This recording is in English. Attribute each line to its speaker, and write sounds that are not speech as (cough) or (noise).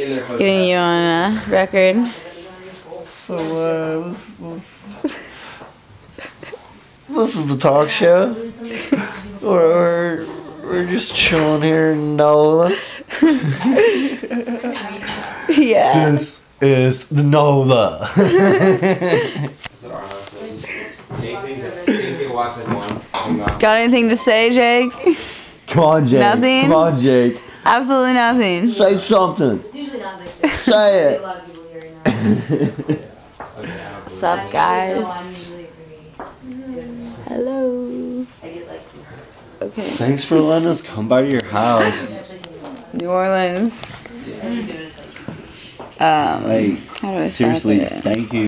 Speaker 1: in their hotel.
Speaker 2: Getting you on a record.
Speaker 3: So, uh, this, this, this is the talk show. Or, or we're just chilling here in NOLA. (laughs)
Speaker 2: Yeah.
Speaker 3: This is the NOLA.
Speaker 1: That's what our house is. Jake thinks that- thinks he watched it once. and got-
Speaker 2: Got anything to say, Jake?
Speaker 3: Come on, Jake.
Speaker 2: Nothing?
Speaker 3: Come on, Jake.
Speaker 2: Absolutely nothing.
Speaker 3: Say something.
Speaker 4: It's usually not like this.
Speaker 3: Say
Speaker 4: A lot of people hearing that.
Speaker 3: it.
Speaker 1: Okay, I don't (laughs)
Speaker 2: What's up, guys?
Speaker 4: No, I'm usually pretty good.
Speaker 2: Hello.
Speaker 4: I get like
Speaker 2: Okay.
Speaker 3: Thanks for letting us come by your house. (laughs)
Speaker 2: New Orleans.
Speaker 4: Yeah.
Speaker 2: Um,
Speaker 3: Like,
Speaker 2: how do I start
Speaker 3: seriously,
Speaker 2: it?
Speaker 3: thank you.